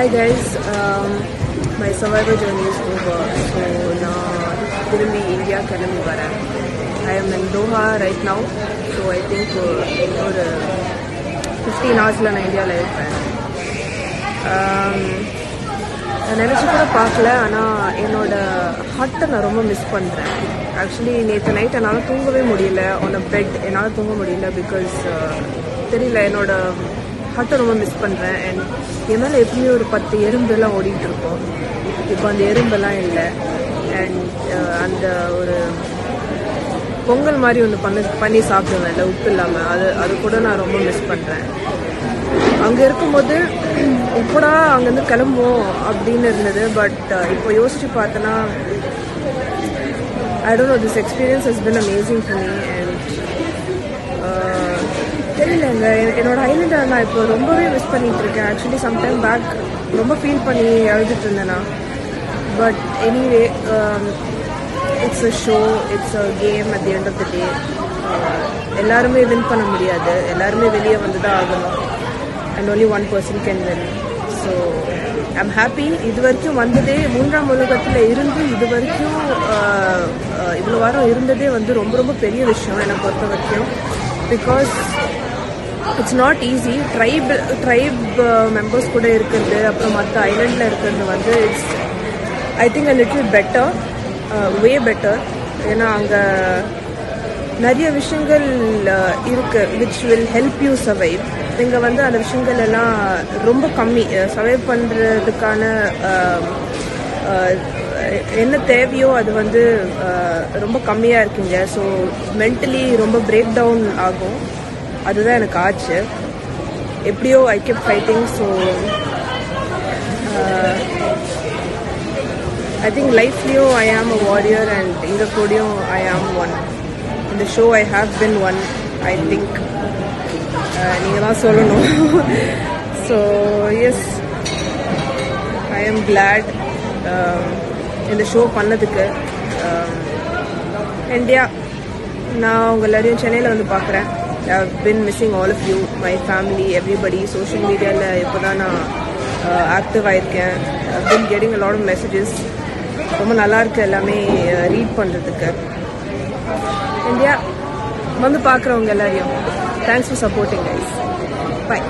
Hi guys, um, my survivor journey is over. So நான் திரும்பி India கிளம்பி வரேன். I am in Doha right now so I think ஒரு fifteen ஹவர்ஸில் நான் இந்தியாவில் இருப்பேன். Um, நினச்சி கூட பார்க்கல ஆனால் என்னோட ஹட்டை நான் ரொம்ப மிஸ் பண்ணுறேன் ஆக்சுவலி நேற்று நைட் என்னால் தூங்கவே முடியல. ஆன் அ பெட் என்னால் தூங்க முடியல பிகாஸ் uh, தெரியல என்னோட ஹட்டை ரொம்ப மிஸ் பண்ணுறேன் அண்ட் என் மேலே எப்பயுமே ஒரு பத்து எறும்பெல்லாம் ஓடிட்டு இருக்கோம் இப்போ அந்த எறும்பெல்லாம் இல்லை. அண்ட் அந்த ஒரு பொங்கல் மாதிரி ஒன்று பண்ண பண்ணி சாப்பிடுவேன். இல்லை உப்பு இல்லாமல் அது அது கூட நான் ரொம்ப மிஸ் பண்ணுறேன் அங்கே இருக்கும்போது இப்படா அங்கேருந்து கிளம்புவோம் அப்படின்னு இருந்தது. பட் இப்போ யோசிச்சு பார்த்தோன்னா I don't know this experience has been amazing for me and தெரியலங்க. என்னோட ஐலண்டை நான் இப்போ ரொம்பவே மிஸ் பண்ணிட்டு இருக்கேன். ஆக்சுவலி சம்டைம் பேக் ரொம்ப ஃபீல் பண்ணி எழுதிட்டு இருந்தேன் நான். But anyway it's a show it's a game at the end of the day எல்லாருமே வின் பண்ண முடியாது. எல்லாருமே வெளியே வந்து தான் ஆகணும். And only one person can win so I'm happy இது வரைக்கும் வந்ததே மூன்றாம் உலகத்தில் இருந்து இது வரைக்கும் uh, uh, இவ்வளோ வாரம் இருந்ததே வந்து ரொம்ப ரொம்ப பெரிய விஷயம் என்னை பொறுத்த வரைக்கும் because it's not easy tribe tribe members கூட இருக்கிறது அப்புறம் மற்ற ஐலண்டில் இருக்கிறது வந்து it's I think a little better way better ஏன்னா அங்கே நிறைய விஷயங்கள் uh, இருக்கு which will help you survive இங்கே வந்து அந்த விஷயங்கள் எல்லாம் ரொம்ப கம்மி. Uh, சர்வைவ் பண்ணுறதுக்கான um, uh, என்ன தேவையோ அது வந்து ரொம்ப கம்மியாக இருக்குங்க ஸோ மென்டலி ரொம்ப பிரேக் டவுன் ஆகும். அதுதான் எனக்கு ஆச்சு. எப்படியோ I kept fighting so I think லைஃப்லேயும் I am a warrior and இங்கே கூடயும் ஐ ஆம் ஒன் இந்த show I have been won I think நீங்கள் தான் சொல்லணும். ஸோ எஸ் ஐ ஆம் கிளாட் இந்த ஷோ பண்ணதுக்கு. Um, இந்தியா நான் உங்கள் எல்லாரையும் சென்னையில் வந்து பார்க்குறேன் been missing all of you my family everybody social மீடியாவில் இப்போ தான் நான் uh, active ஆயிருக்கேன். Been getting lot of messages ரொம்ப நல்லா இருக்கு எல்லாமே uh, ரீட் பண்ணுறதுக்கு இந்தியா வந்து பார்க்குறவங்க எல்லாரையும் thanks for supporting guys bye